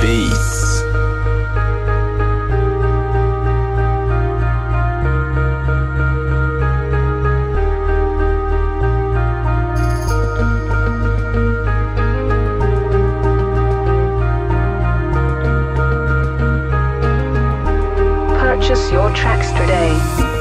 Peace. Purchase your tracks today.